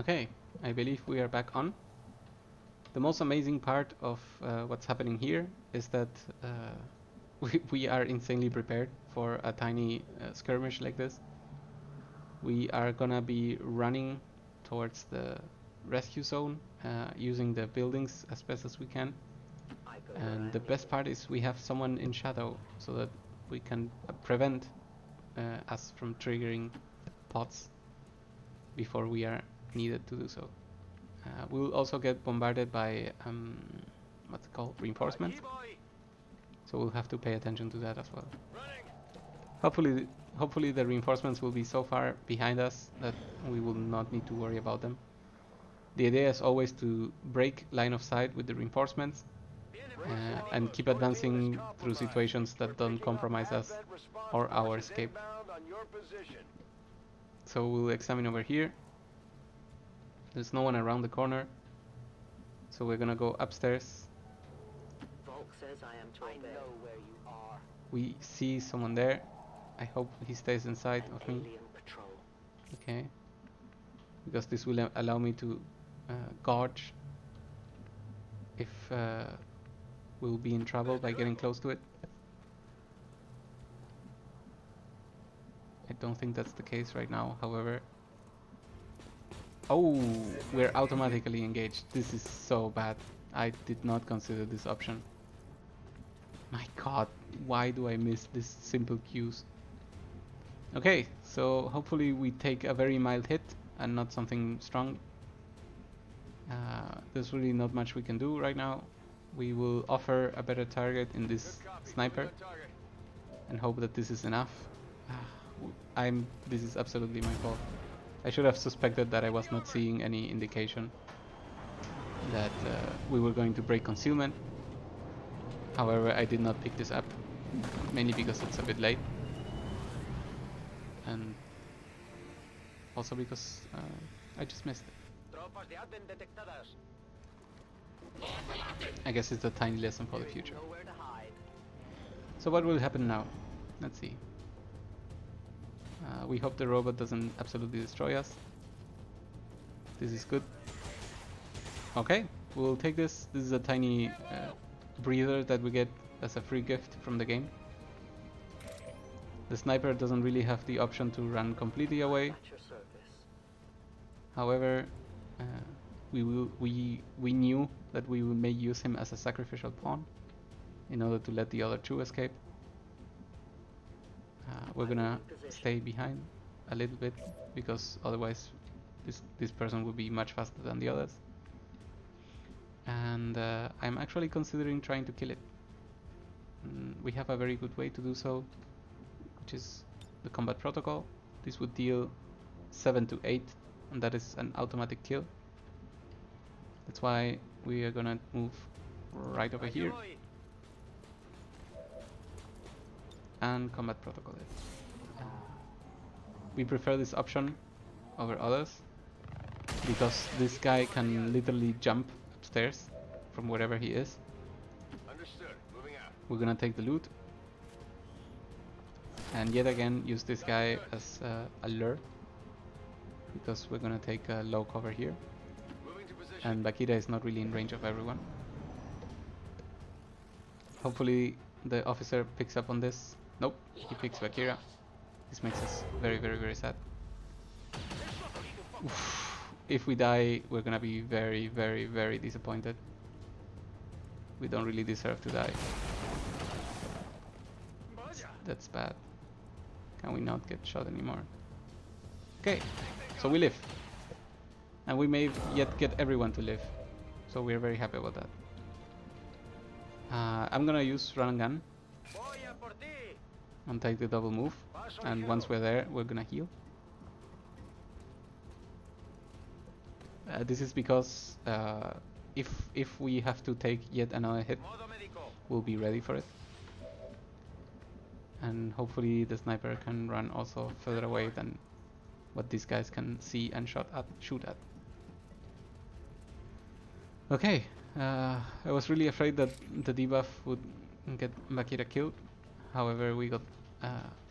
Okay, I believe we are back on. The most amazing part of uh, what's happening here is that uh, we, we are insanely prepared for a tiny uh, skirmish like this. We are gonna be running towards the rescue zone uh, using the buildings as best as we can. And the best part is we have someone in shadow so that we can uh, prevent uh, us from triggering pods before we are needed to do so. Uh, we'll also get bombarded by um, what's it called reinforcements, so we'll have to pay attention to that as well. Hopefully, hopefully the reinforcements will be so far behind us that we will not need to worry about them. The idea is always to break line of sight with the reinforcements uh, and keep advancing through situations that don't compromise us or our escape. So we'll examine over here. There's no one around the corner. So we're gonna go upstairs. Volk says I am to obey. know where you are. We see someone there. I hope he stays inside An of me. alien patrol. Okay. Because this will allow me to uh, gauge if uh, we'll be in trouble by getting close to it. I don't think that's the case right now, however. Oh, we're automatically engaged. This is so bad. I did not consider this option. My god, why do I miss this simple cues? Okay, so hopefully we take a very mild hit and not something strong. Uh, there's really not much we can do right now. We will offer a better target in this sniper and hope that this is enough. Ah, I'm. This is absolutely my fault. I should have suspected that I was not seeing any indication that uh, we were going to break concealment. However, I did not pick this up, mainly because it's a bit late, and also because uh, I just missed it. Tropas de ADVENT detectadas. I guess it's a tiny lesson for the future. Nowhere to hide. So what will happen now? Let's see. Uh, we hope the robot doesn't absolutely destroy us. This is good. Okay, we'll take this. This is a tiny uh, breather that we get as a free gift from the game. The sniper doesn't really have the option to run completely away. At your service. However, uh, we will we we knew that we may use him as a sacrificial pawn in order to let the other two escape. Uh, we're gonna stay behind a little bit because otherwise this this person will be much faster than the others. And uh, I'm actually considering trying to kill it. Mm, we have a very good way to do so, which is the combat protocol. This would deal 7 to 8 and that is an automatic kill. That's why we are gonna move right over here and combat protocol it. Uh, we prefer this option over others because this guy can literally jump upstairs from wherever he is. Understood. Moving out. We're gonna take the loot and yet again use this guy as uh, a lure because we're gonna take a low cover here Moving to position. and Bakyra is not really in range of everyone. Hopefully the officer picks up on this. Nope, he picks Bakyra. This makes us very very very sad. Oof. If we die, we're gonna be very very very disappointed. We don't really deserve to die. That's bad. Can we not get shot anymore? Okay, so we live. And we may yet get everyone to live. So we're very happy about that. Uh, I'm gonna use run and gun and take the double move. And once we're there, we're gonna heal. Uh, this is because uh, if if we have to take yet another hit, we'll be ready for it. And hopefully the sniper can run also further away than what these guys can see and shot at, shoot at. Okay, uh, I was really afraid that the debuff would get Bakyra killed. However, we got, uh,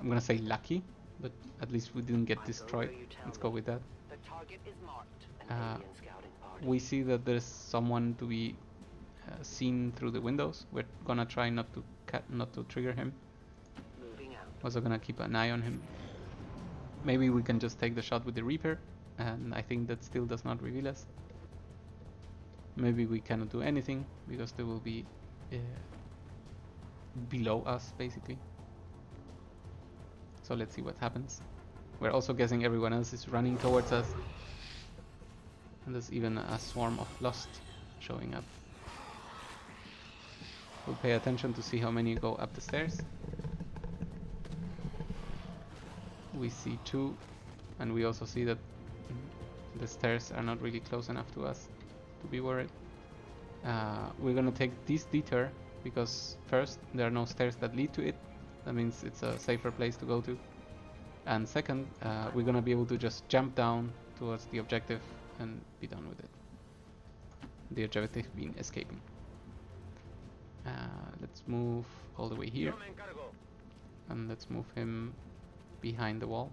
I'm gonna say lucky, but at least we didn't get destroyed. where you tell Let's go with that. The target is marked, and Uh, Alien scouting party. we see that there's someone to be uh, seen through the windows. We're gonna try not to not to trigger him. Also gonna keep an eye on him. Maybe we can just take the shot with the Reaper, and I think that still does not reveal us. Maybe we cannot do anything because they will be uh, below us basically. So let's see what happens. We're also guessing everyone else is running towards us. And there's even a swarm of Lost showing up. We'll pay attention to see how many go up the stairs. We see two, and we also see that the stairs are not really close enough to us to be worried. Uh, we're gonna take this detour because first there are no stairs that lead to it. That means it's a safer place to go to. And second, uh, we're gonna be able to just jump down towards the objective and be done with it. The objective being escaping. Uh, let's move all the way here, and let's move him behind the wall.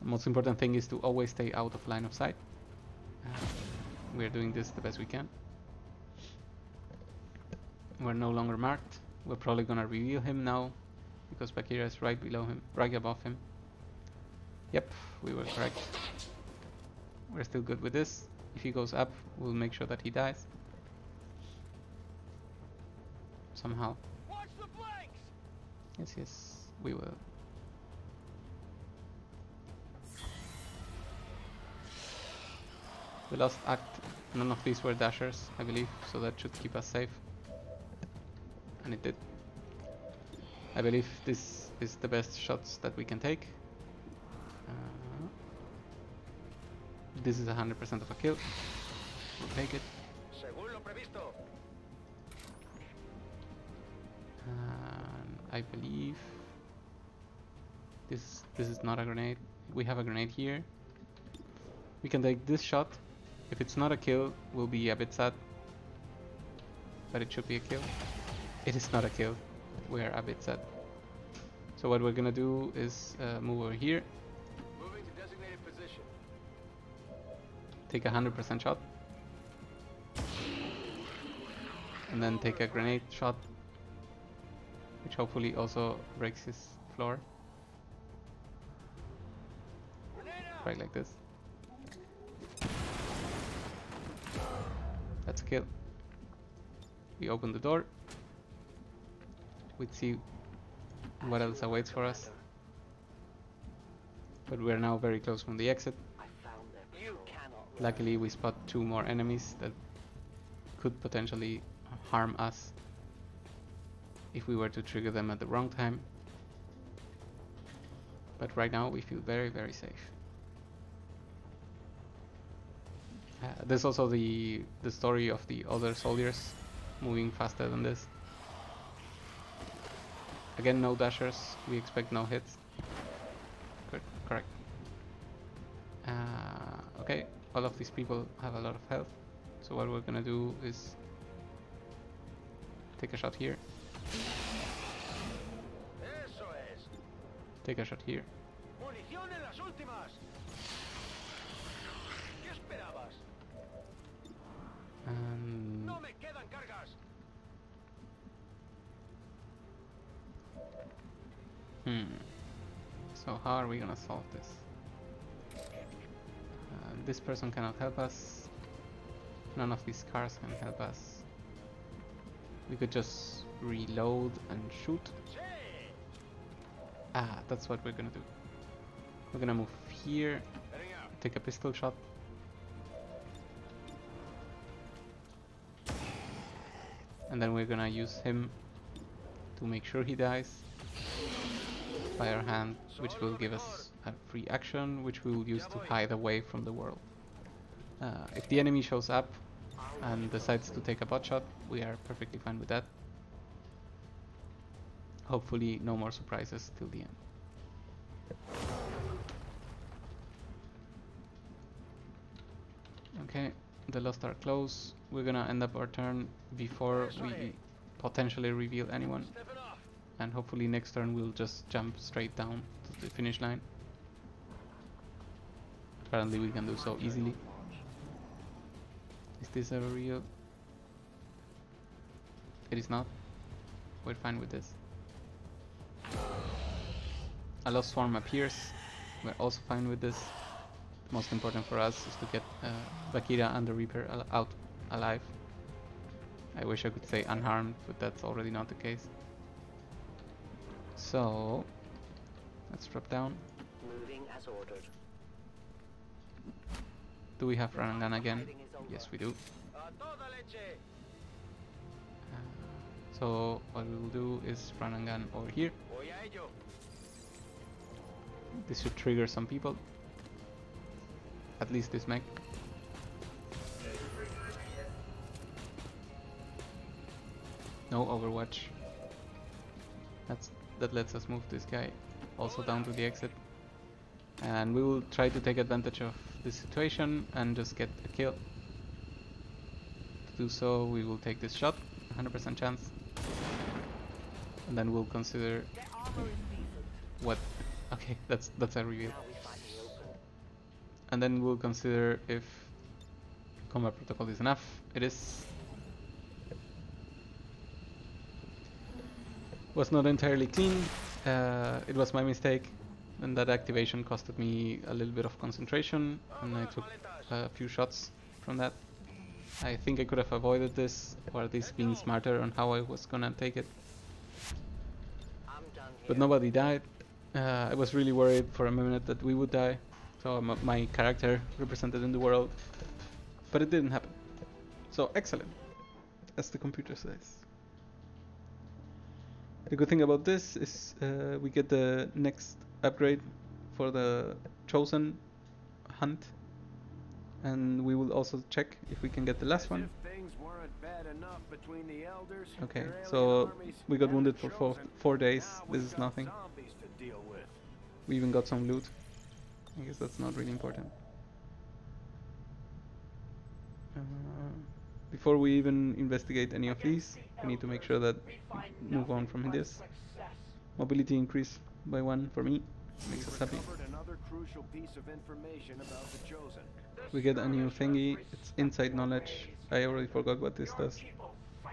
The most important thing is to always stay out of line of sight. Uh, we're doing this the best we can. We're no longer marked. We're probably gonna reveal him now because Bakyra is right below him, right above him. Yep, we were correct. We're still good with this. If he goes up, we'll make sure that he dies. Somehow. Watch the flanks. Yes, yes, we will. The last act, none of these were dashers, I believe, so that should keep us safe. And it did. I believe this is the best shots that we can take. Uh, this is 100% of a kill. We'll take it. Según lo previsto. And I believe this this is not a grenade. We have a grenade here. We can take this shot. If it's not a kill, we'll be a bit sad. But it should be a kill. It is not a kill. We are a bit sad. So what we're gonna do is uh, move over here, Moving to designated position. take a hundred percent shot, and then take a grenade shot, which hopefully also breaks his floor. Right like this. That's a kill. We open the door. We see what else awaits for us. But we're now very close from the exit. I found them. You cannot. Luckily, we spot two more enemies that could potentially harm us if we were to trigger them at the wrong time. But right now, we feel very, very safe. Uh, there's also the the story of the other soldiers moving faster than this. Again, no dashers. We expect no hits. Good, correct. Uh, okay, all of these people have a lot of health. So what we're gonna do is take a shot here, take a shot here, hmm. So how are we gonna solve this? Uh, this person cannot help us. None of these cars can help us. We could just reload and shoot. Ah, that's what we're gonna do. We're gonna move here, take a pistol shot. And then we're gonna use him to make sure he dies. Fire hand, which will give us a free action, which we will use to hide away from the world. Uh, if the enemy shows up and decides to take a bot shot, we are perfectly fine with that. Hopefully no more surprises till the end. Okay, the lost are close. We're gonna end up our turn before we potentially reveal anyone. And hopefully next turn we'll just jump straight down to the finish line. apparently we can do so easily. Is this a real? It is not. We're fine with this. A lost swarm appears. We're also fine with this. Most important for us is to get uh, Bakyra and the Reaper al out alive. I wish I could say unharmed, but that's already not the case. So, let's drop down. Moving as ordered. Do we have gun again? Fighting is over. Yes, we do. A toda leche. Uh, so what we will do is run and gun over here. Voy a ello. This should trigger some people. At least this mech. No Overwatch. That's that lets us move this guy also down to the exit. And we will try to take advantage of this situation and just get a kill. To do so, we will take this shot, 100% chance. And then we'll consider what. Okay, that's that's a reveal. And then we'll consider if combat protocol is enough. It is. Was not entirely clean. Uh, it was my mistake, and that activation costed me a little bit of concentration, and I took a few shots from that. I think I could have avoided this, or at least being smarter on how I was gonna take it. But nobody died. Uh, I was really worried for a minute that we would die. So my character represented in the world. But it didn't happen. So excellent. As the computer says. The good thing about this is uh, we get the next upgrade for the chosen hunt. And we will also check if we can get the last one. If things weren't bad enough between the elders, Okay, so we got wounded for four, four days. This is nothing. Zombies to deal with. We even got some loot. I guess that's not really important. Uh, before we even investigate any of these, we need to make sure that we move on from this. Mobility increase by one for me. Makes us happy. Recovered another crucial piece of information about the Chosen. We get a new thingy. It's inside knowledge. I already forgot what this does. Uh,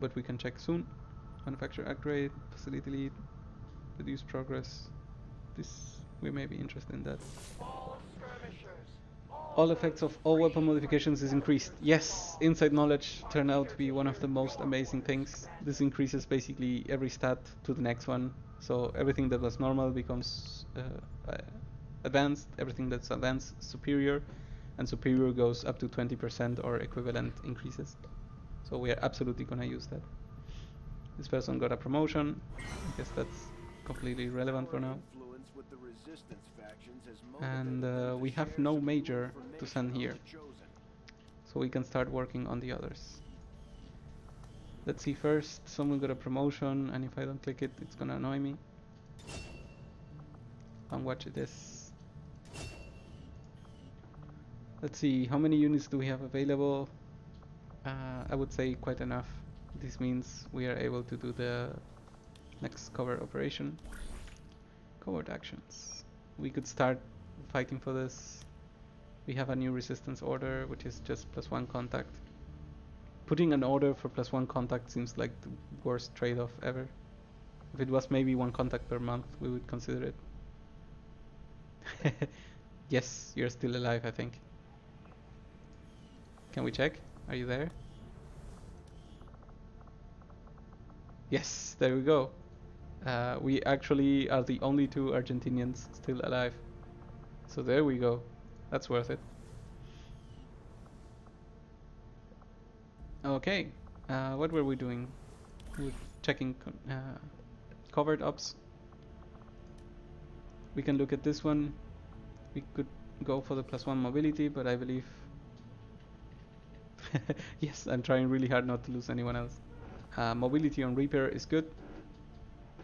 but we can check soon. Manufacture upgrade, facility lead, reduce progress. This we may be interested in that. All effects of all weapon modifications is increased. Yes, inside knowledge turned out to be one of the most amazing things. This increases basically every stat to the next one. So everything that was normal becomes uh, uh, advanced. Everything that's advanced superior, and superior goes up to 20% or equivalent increases. So we are absolutely gonna use that. This person got a promotion. I guess that's completely irrelevant for now. Influence with the resistance factions has And uh, we have no major to send here. on the Chosen. So we can start working on the others. Let's see first, someone got a promotion and if I don't click it, it's gonna annoy me. And watch this. Let's see, how many units do we have available? Uh, I would say quite enough. This means we are able to do the next covert operation. Covert actions. We could start fighting for this. We have a new resistance order, which is just plus one contact. Putting an order for plus one contact seems like the worst trade-off ever. If it was maybe one contact per month, we would consider it. yes, you're still alive, I think. Can we check? Are you there? Yes, there we go. Uh, we actually are the only two Argentinians still alive. So there we go. That's worth it. Okay, uh, what were we doing? We were checking uh, covert ops. We can look at this one. We could go for the plus one mobility, but I believe. yes, I'm trying really hard not to lose anyone else. Uh, mobility on repair is good,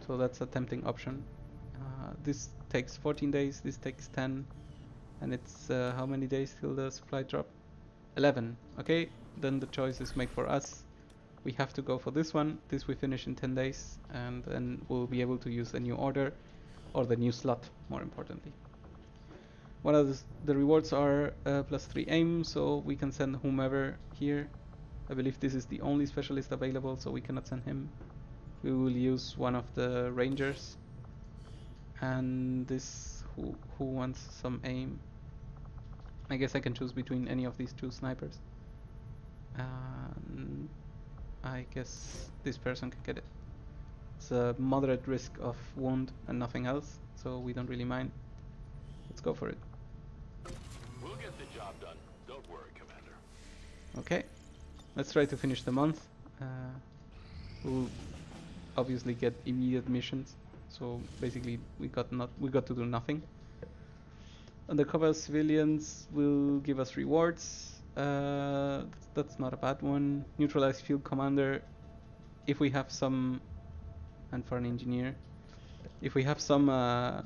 so that's a tempting option. Uh, this takes 14 days, this takes 10, and it's uh, how many days till the supply drop? 11. Okay, then the choice is made for us. We have to go for this one. This we finish in 10 days, and then we'll be able to use the new order or the new slot, more importantly. One of the, the rewards are uh, plus three aim, so we can send whomever here. I believe this is the only specialist available, so we cannot send him. We will use one of the rangers. And this who who wants some aim. I guess I can choose between any of these two snipers. And I guess this person can get it. It's a moderate risk of wound and nothing else, so we don't really mind. Let's go for it. We'll get the job done. Don't worry, Commander. Okay, let's try to finish the month. Uh, we'll obviously get immediate missions, so basically we got not we got to do nothing. Undercover civilians will give us rewards. Uh, that's not a bad one. Neutralize field commander. If we have some, and for an engineer, if we have some uh,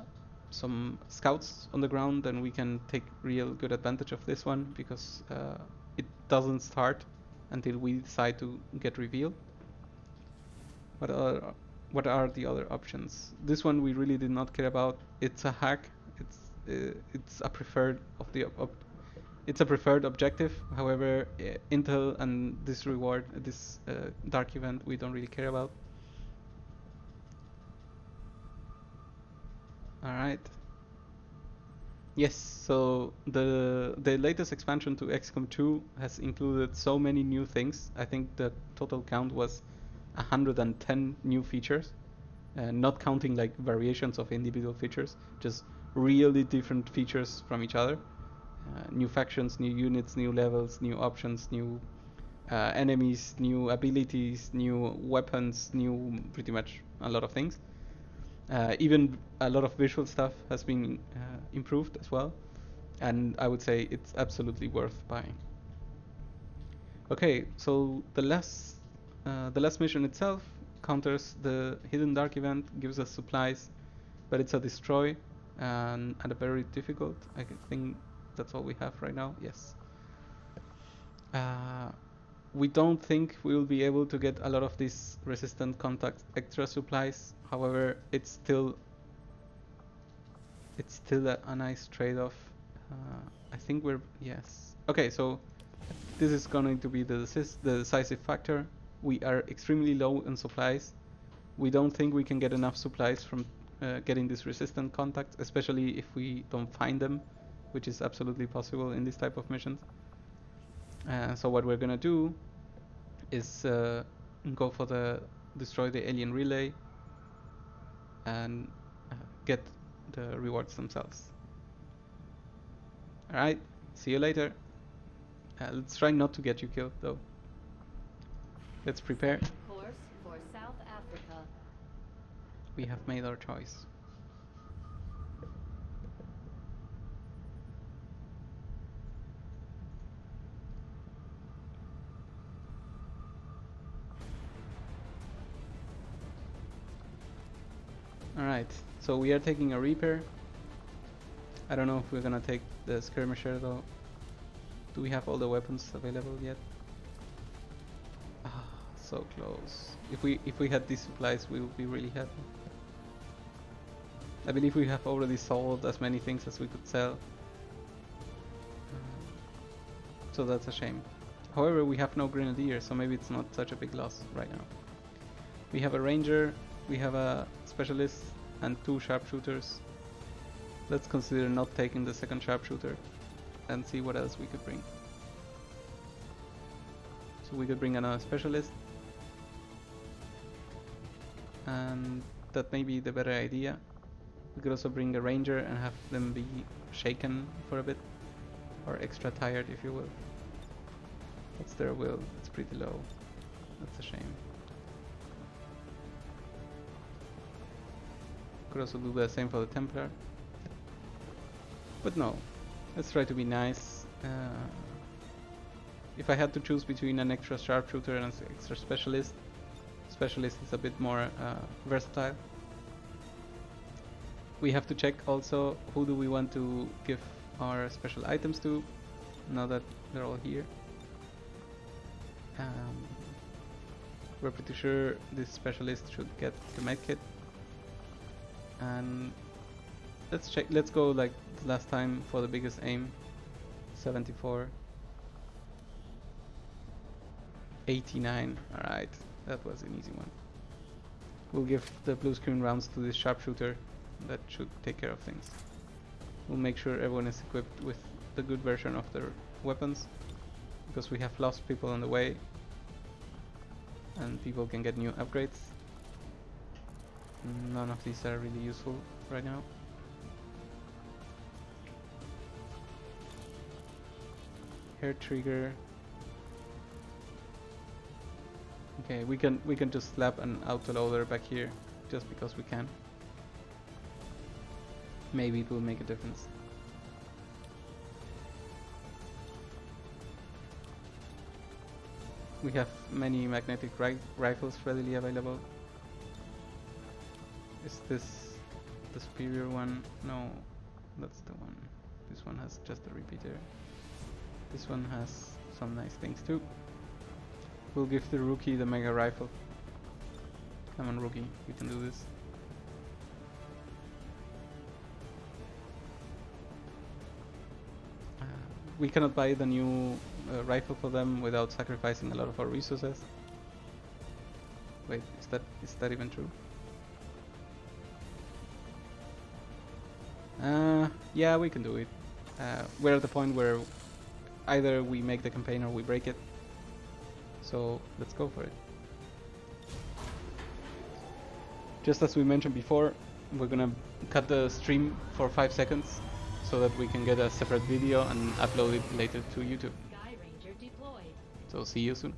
some scouts on the ground, then we can take real good advantage of this one because uh, it doesn't start until we decide to get revealed. What are what are the other options? This one we really did not care about. It's a hack. It's uh, it's a preferred of the it's a preferred objective. However, uh, Intel and this reward, this uh, dark event, we don't really care about. All right. Yes, so the the latest expansion to XCOM 2 has included so many new things. I think the total count was 110 new features, uh, not counting like variations of individual features, just really different features from each other. Uh, new factions, new units, new levels, new options, new uh, enemies, new abilities, new weapons, new pretty much a lot of things. Uh, even a lot of visual stuff has been uh, improved as well, and I would say it's absolutely worth buying. Okay, so the last uh, the last mission itself counters the hidden dark event, gives us supplies, but it's a destroy and, and a very difficult. I think that's all we have right now. Yes. Uh, we don't think we will be able to get a lot of these resistant contact extra supplies. However, it's still it's still a, a nice trade-off. Uh, I think we're yes. Okay, so this is going to be the the decisive factor. We are extremely low in supplies. We don't think we can get enough supplies from uh, getting these resistant contacts, especially if we don't find them, which is absolutely possible in this type of missions. Uh, so what we're gonna do is uh, go for the destroy the alien relay and uh, get the rewards themselves. Alright, see you later. Uh, let's try not to get you killed though. Let's prepare. Course for South Africa. We have made our choice. Alright, so we are taking a Reaper. I don't know if we're gonna take the Skirmisher though. Do we have all the weapons available yet? So close. If we if we had these supplies, we would be really happy. I believe we have already sold as many things as we could sell. So that's a shame. However, we have no grenadier, so maybe it's not such a big loss right now. We have a ranger, we have a specialist, and two sharpshooters. Let's consider not taking the second sharpshooter and see what else we could bring. So we could bring another specialist. And that may be the better idea. We could also bring a ranger and have them be shaken for a bit. Or extra tired if you will. What's their will? It's pretty low. That's a shame. Could also do the same for the Templar. But no, let's try to be nice. Uh, if I had to choose between an extra sharpshooter and an extra specialist, specialist is a bit more uh, versatile. We have to check also who do we want to give our special items to, now that they're all here. Um, we're pretty sure this specialist should get the medkit. And let's check. Let's go like last time for the biggest aim. 74. 89. All right, that was an easy one. We'll give the blue screen rounds to this sharpshooter. That should take care of things. We'll make sure everyone is equipped with the good version of their weapons because we have lost people on the way and people can get new upgrades. None of these are really useful right now. Hair trigger. Okay, we can we can just slap an autoloader back here just because we can. Maybe it will make a difference. We have many magnetic ri rifles readily available. Is this the superior one? No, that's the one. This one has just a repeater. This one has some nice things too. We'll give the rookie the mega rifle. Come on rookie, you can do this. Uh, we cannot buy the new uh, rifle for them without sacrificing a lot of our resources. Wait, is that is that even true? Uh, yeah, we can do it. Uh, we're at the point where either we make the campaign or we break it. So let's go for it. Just as we mentioned before, we're gonna cut the stream for 5 seconds so that we can get a separate video and upload it later to YouTube. Skyranger deployed. So see you soon.